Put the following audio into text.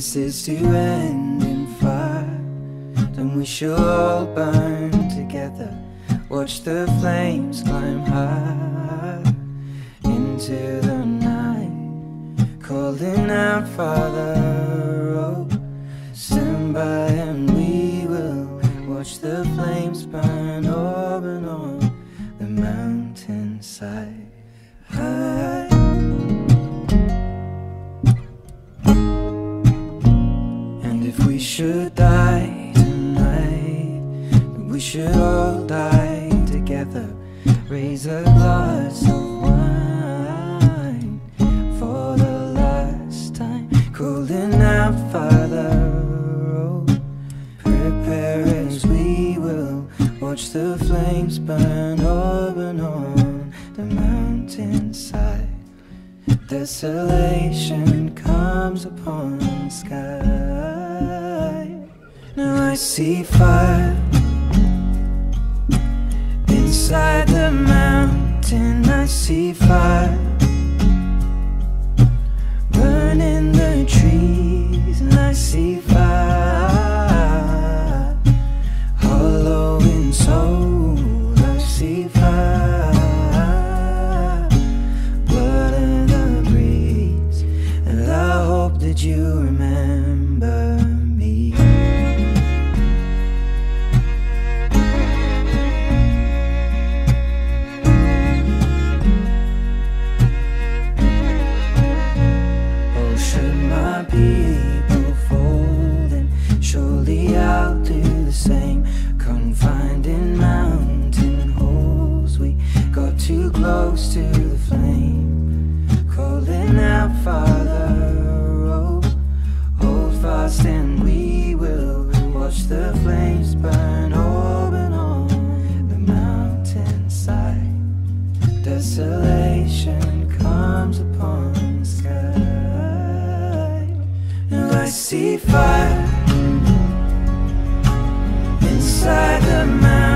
This is to end in fire, then we shall all burn together. Watch the flames climb high into the night, calling out, Father, oh, stand by and we will watch the flames burn open on the mountainside. Should die tonight, we should all die together. Raise a glass of wine for the last time. Calling out, Father, oh, prepare as we will watch the flames burn up and on the mountainside. Desolation comes upon the sky. Now I see fire inside the mountain. I see fire too close to the flame. Calling out, Father, oh, hold fast, and we will watch the flames burn open on the mountainside. Desolation comes upon the sky. Now I see fire inside the mountain.